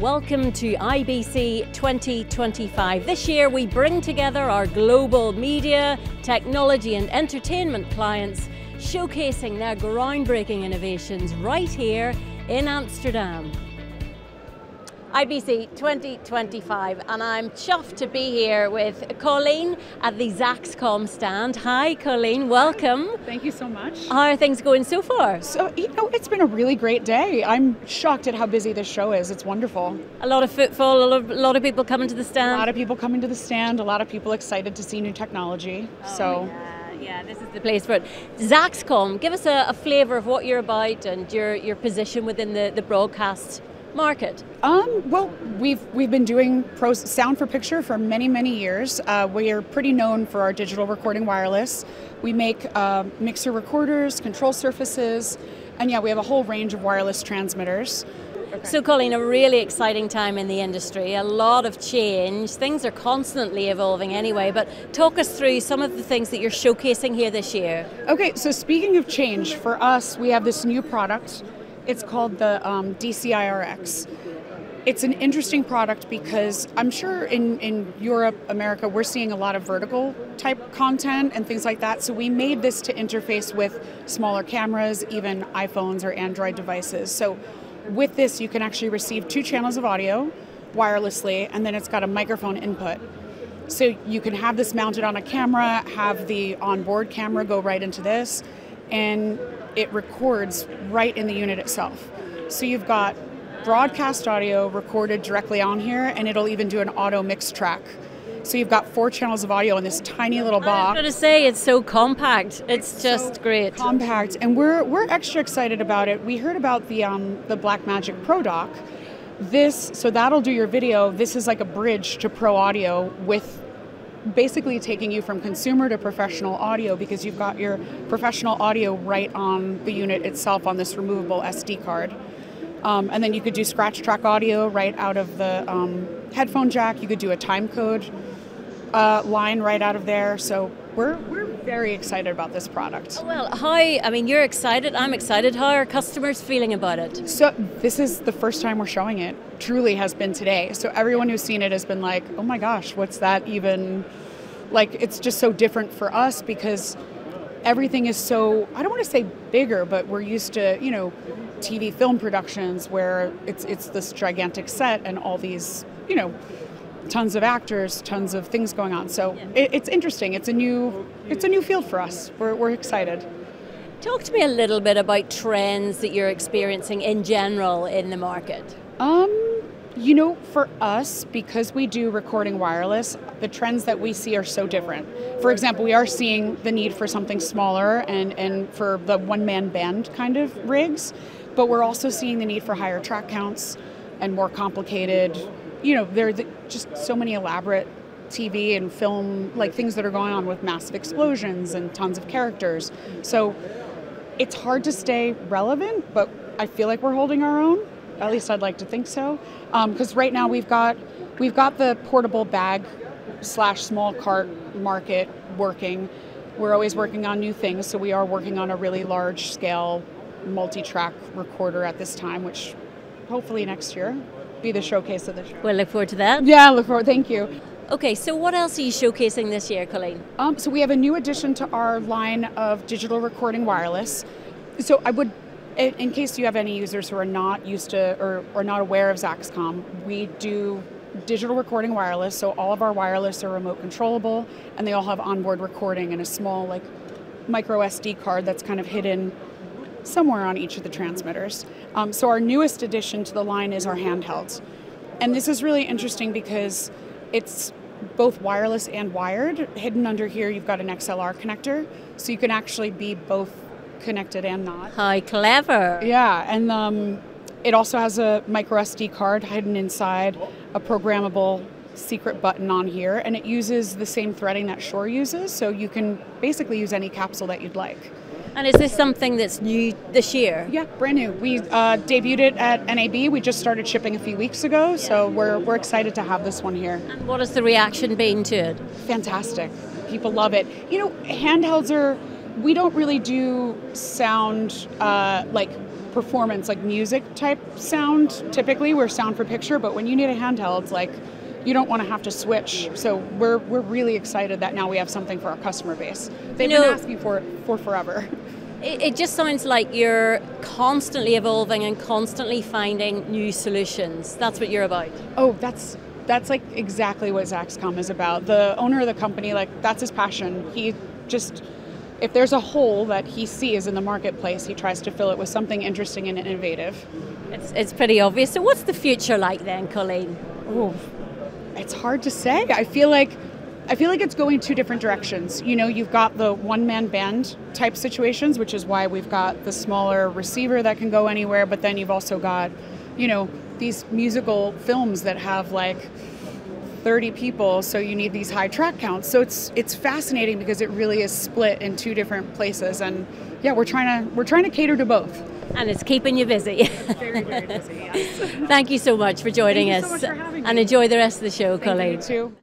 Welcome to IBC 2025. This year we bring together our global media, technology and entertainment clients showcasing their groundbreaking innovations right here in Amsterdam. IBC 2025 and I'm chuffed to be here with Colleen at the Zaxcom stand. Hi Colleen, welcome. Thank you so much. How are things going so far? So, you know, it's been a really great day. I'm shocked at how busy this show is. It's wonderful. A lot of footfall, a lot of, a lot of people coming to the stand. A lot of people coming to the stand, a lot of people excited to see new technology. Oh, so yeah, yeah, this is the place for it. Zaxcom, give us a, a flavour of what you're about and your, your position within the, the broadcast market? Um, well, we've we've been doing pro sound for picture for many many years. Uh, we are pretty known for our digital recording wireless. We make uh, mixer recorders, control surfaces, and yeah, we have a whole range of wireless transmitters. Okay. So, Colleen, a really exciting time in the industry, a lot of change. Things are constantly evolving anyway, but talk us through some of the things that you're showcasing here this year. Okay, so speaking of change, for us, we have this new product it's called the um, DCIRX. It's an interesting product because I'm sure in, in Europe, America, we're seeing a lot of vertical type content and things like that. So we made this to interface with smaller cameras, even iPhones or Android devices. So with this, you can actually receive two channels of audio wirelessly, and then it's got a microphone input. So you can have this mounted on a camera, have the onboard camera go right into this, and it records right in the unit itself. So you've got broadcast audio recorded directly on here, and it'll even do an auto mix track. So you've got four channels of audio in this tiny little box. I'm going to say it's so compact. It's, it's just so great. Compact, and we're we're extra excited about it. We heard about the um, the Blackmagic Pro Dock. This so that'll do your video. This is like a bridge to Pro Audio with basically taking you from consumer to professional audio because you've got your professional audio right on the unit itself on this removable SD card. Um, and then you could do scratch track audio right out of the um, headphone jack. You could do a time code uh, line right out of there. So we're, we're very excited about this product. Oh, well, hi, I mean, you're excited, I'm excited. How are customers feeling about it? So, this is the first time we're showing it, truly has been today. So, everyone who's seen it has been like, oh my gosh, what's that even? Like, it's just so different for us because everything is so, I don't want to say bigger, but we're used to, you know, TV film productions where it's, it's this gigantic set and all these, you know, tons of actors, tons of things going on. So it, it's interesting. It's a new it's a new field for us. We're, we're excited. Talk to me a little bit about trends that you're experiencing in general in the market. Um, you know, for us, because we do recording wireless, the trends that we see are so different. For example, we are seeing the need for something smaller and, and for the one man band kind of rigs, but we're also seeing the need for higher track counts and more complicated you know, there are just so many elaborate TV and film, like things that are going on with massive explosions and tons of characters. So it's hard to stay relevant, but I feel like we're holding our own. At least I'd like to think so. Because um, right now we've got we've got the portable bag slash small cart market working. We're always working on new things, so we are working on a really large scale multi-track recorder at this time, which hopefully next year be the showcase of the show. We'll look forward to that. Yeah, look forward. Thank you. Okay, so what else are you showcasing this year, Colleen? Um, so we have a new addition to our line of digital recording wireless. So I would, in case you have any users who are not used to or, or not aware of Zaxcom, we do digital recording wireless. So all of our wireless are remote controllable, and they all have onboard recording and a small like micro SD card that's kind of hidden somewhere on each of the transmitters. Um, so our newest addition to the line is our handhelds. And this is really interesting because it's both wireless and wired. Hidden under here, you've got an XLR connector, so you can actually be both connected and not. How clever! Yeah, and um, it also has a micro SD card hidden inside, a programmable secret button on here, and it uses the same threading that Shure uses, so you can basically use any capsule that you'd like. And is this something that's new this year? Yeah, brand new. We uh, debuted it at NAB. We just started shipping a few weeks ago, so we're, we're excited to have this one here. And what has the reaction been to it? Fantastic. People love it. You know, handhelds are, we don't really do sound uh, like performance, like music type sound. Typically, we're sound for picture, but when you need a handheld, it's like you don't want to have to switch. So we're we're really excited that now we have something for our customer base. They've You know- been asking for it for forever. It, it just sounds like you're constantly evolving and constantly finding new solutions. That's what you're about. Oh, that's that's like exactly what Zaxcom is about. The owner of the company, like that's his passion. He just if there's a hole that he sees in the marketplace, he tries to fill it with something interesting and innovative. It's, it's pretty obvious. So, what's the future like then, Colleen? Oh, it's hard to say. I feel like I feel like it's going two different directions. You know, you've got the one-man band type situations, which is why we've got the smaller receiver that can go anywhere, but then you've also got, you know, these musical films that have like 30 people, so you need these high track counts. So it's it's fascinating because it really is split in two different places and yeah, we're trying to we're trying to cater to both. And it's keeping you busy. Very very busy. Yes. Thank you so much for joining Thank you us. so much for having and enjoy the rest of the show, Colleen. You too.